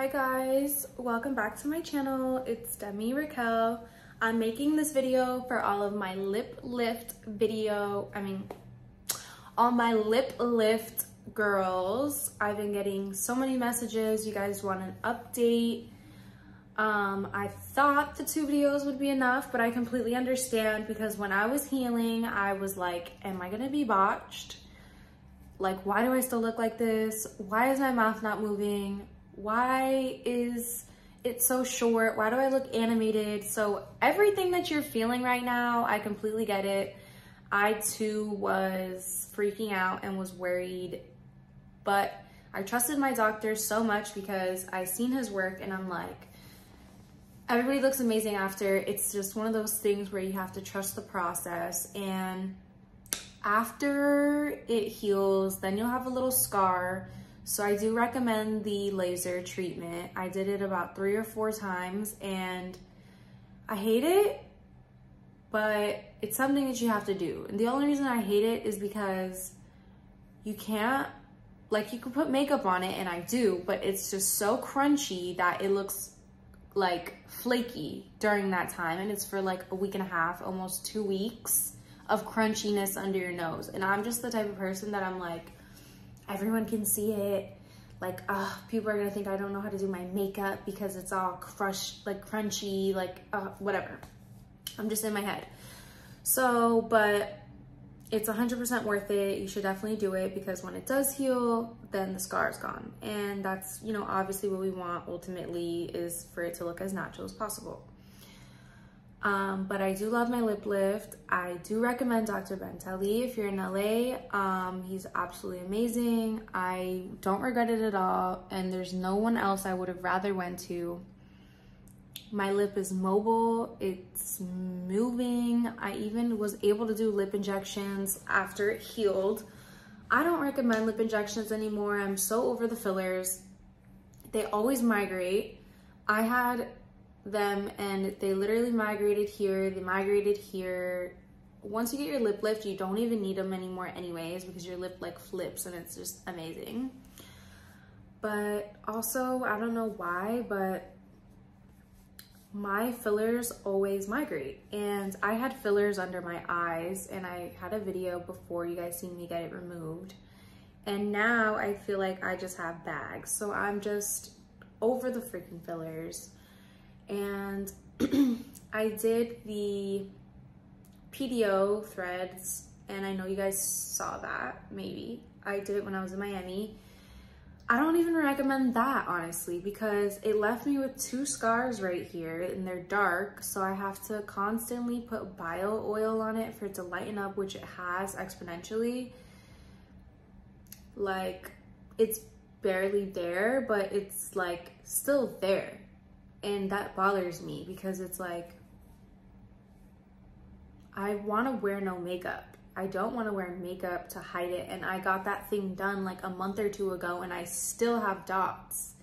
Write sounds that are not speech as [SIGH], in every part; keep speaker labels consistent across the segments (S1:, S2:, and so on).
S1: Hi guys, welcome back to my channel. It's Demi Raquel. I'm making this video for all of my lip lift video, I mean, all my lip lift girls. I've been getting so many messages. You guys want an update. Um, I thought the two videos would be enough, but I completely understand because when I was healing, I was like, am I gonna be botched? Like, why do I still look like this? Why is my mouth not moving? Why is it so short? Why do I look animated? So everything that you're feeling right now, I completely get it. I too was freaking out and was worried, but I trusted my doctor so much because I seen his work and I'm like, everybody looks amazing after. It's just one of those things where you have to trust the process and after it heals, then you'll have a little scar. So I do recommend the laser treatment. I did it about three or four times and I hate it, but it's something that you have to do. And the only reason I hate it is because you can't, like you can put makeup on it and I do, but it's just so crunchy that it looks like flaky during that time. And it's for like a week and a half, almost two weeks of crunchiness under your nose. And I'm just the type of person that I'm like, everyone can see it. Like, uh, people are gonna think I don't know how to do my makeup because it's all crushed, like crunchy, like uh, whatever. I'm just in my head. So, but it's 100% worth it. You should definitely do it because when it does heal, then the scar is gone. And that's, you know, obviously what we want ultimately is for it to look as natural as possible. Um, but I do love my lip lift. I do recommend Dr. Ben Talei if you're in LA. Um, he's absolutely amazing. I don't regret it at all. And there's no one else I would have rather went to. My lip is mobile. It's moving. I even was able to do lip injections after it healed. I don't recommend lip injections anymore. I'm so over the fillers. They always migrate. I had them and they literally migrated here, they migrated here. Once you get your lip lift, you don't even need them anymore anyways because your lip like flips and it's just amazing. But also, I don't know why, but my fillers always migrate. And I had fillers under my eyes and I had a video before you guys seen me get it removed. And now I feel like I just have bags. So I'm just over the freaking fillers and [CLEARS THROAT] I did the PDO threads and I know you guys saw that maybe. I did it when I was in Miami. I don't even recommend that honestly because it left me with two scars right here and they're dark so I have to constantly put bio oil on it for it to lighten up which it has exponentially. Like it's barely there but it's like still there and that bothers me because it's like, I want to wear no makeup. I don't want to wear makeup to hide it. And I got that thing done like a month or two ago and I still have dots.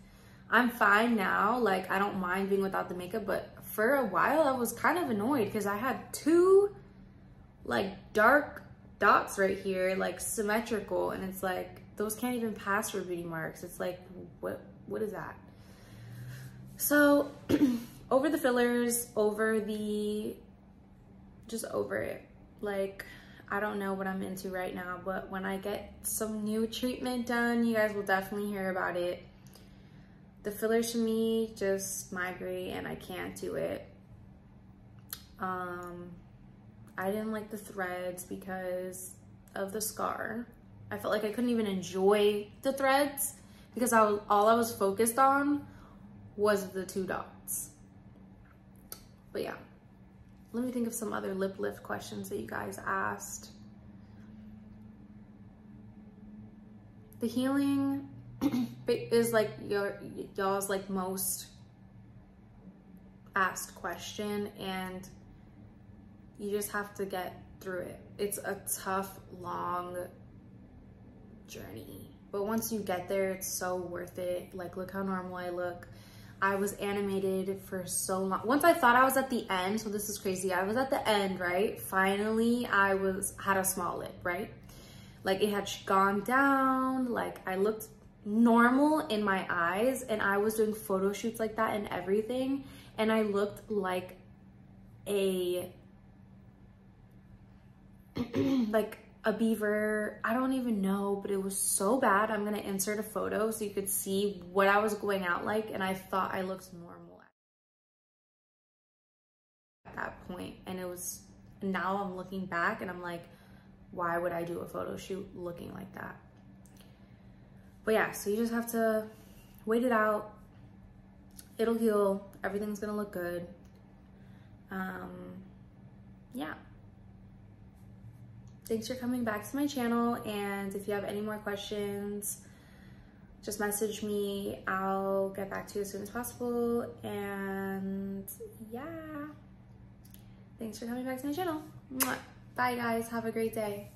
S1: I'm fine now. Like, I don't mind being without the makeup, but for a while I was kind of annoyed because I had two like dark dots right here, like symmetrical. And it's like, those can't even pass for beauty marks. It's like, what, what is that? So [CLEARS THROAT] over the fillers, over the, just over it. Like, I don't know what I'm into right now, but when I get some new treatment done, you guys will definitely hear about it. The fillers for me just migrate and I can't do it. Um, I didn't like the threads because of the scar. I felt like I couldn't even enjoy the threads because I was, all I was focused on was the two dots. But yeah, let me think of some other lip lift questions that you guys asked. The healing [CLEARS THROAT] is like your y'all's like most asked question and you just have to get through it. It's a tough, long journey. But once you get there, it's so worth it. Like, look how normal I look. I was animated for so long. Once I thought I was at the end, so this is crazy. I was at the end, right? Finally, I was had a small lip, right? Like it had gone down, like I looked normal in my eyes and I was doing photo shoots like that and everything and I looked like a [CLEARS THROAT] like a beaver. I don't even know, but it was so bad. I'm gonna insert a photo so you could see what I was going out like and I thought I looked normal at that point. and it was now I'm looking back and I'm like why would I do a photo shoot looking like that? But yeah, so you just have to wait it out. It'll heal. Everything's gonna look good. Um, yeah. Thanks for coming back to my channel. And if you have any more questions, just message me. I'll get back to you as soon as possible. And yeah, thanks for coming back to my channel. Bye guys, have a great day.